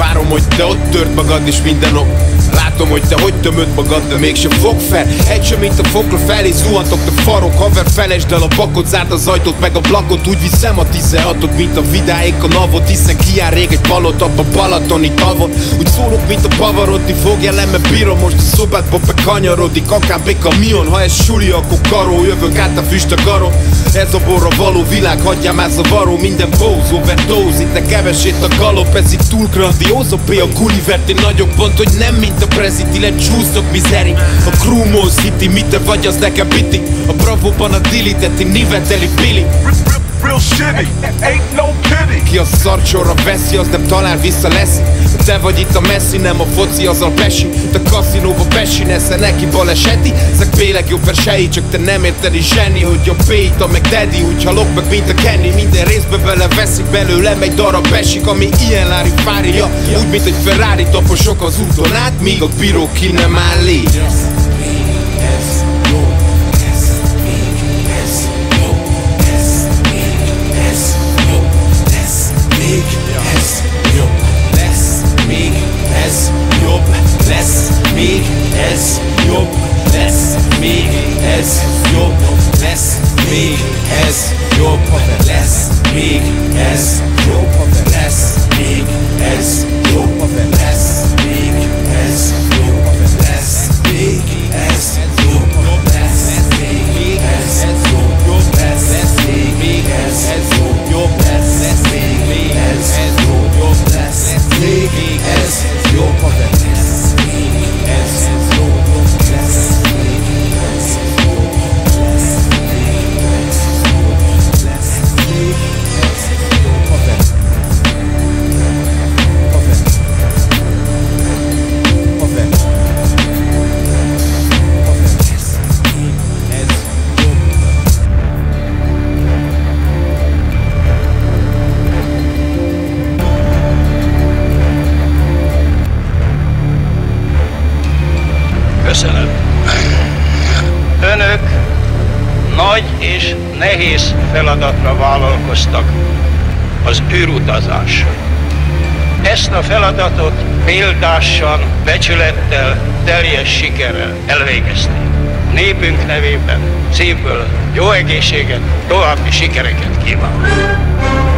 Várom, hogy te ott tört magad és minden ok. Látom, hogy te hogy tömöd magad, de mégsem fog fel. Egy sem, mint a fokra felé zuhantok a farok Haver, felejtsd el a bakot, zárd az ajtót meg a blakot Úgy viszem a 16-ot, mint a vidáik a navot. Hiszen kijár rég egy palot, a balatoni tavon Úgy szólok, mint a pavarotti fogja le, mert bírom most a szobádba bekanyarodik. Akár kamion, ha ez suli, akkor karó Jövök át a füst a garom Ez a borra való világ, hagyjám már zavaró Minden pose, overdose, itt kevesét a galop Ez itt túl grandióz, a P a Gulliver nagyobb pont, hogy nem mint a preziti Lecsúszok mizeri. A Krumó City, mit te vagy, az nekem piti A Bravo-ban a Diliteti, niveteli Billy. Real shitty, ain't no pity Ki a szarcsorra veszi, az nem talál vissza lesz. Te vagy itt a messzi, nem a foci, az a pesi. Te kaszinóba pesi, nesze neki baleseti. Ezek bélek jobb versei, csak te nem érted is zseni Hogy a Péta meg Daddy, úgy halok meg mint a Kenny. Minden részbe bele veszik belőlem egy darab besik Ami ilyen lári fária, úgy mint egy Ferrari Taposok az úton át, míg a bíró ki nem áll így as your prophet. Bless me as your prophet. Bless me as your prophet. Bless me as your. Köszönöm. Önök nagy és nehéz feladatra vállalkoztak az űrutazás. Ezt a feladatot példásan, becsülettel, teljes sikerrel elvégezték. Népünk nevében szívből jó egészséget, további sikereket kívánok!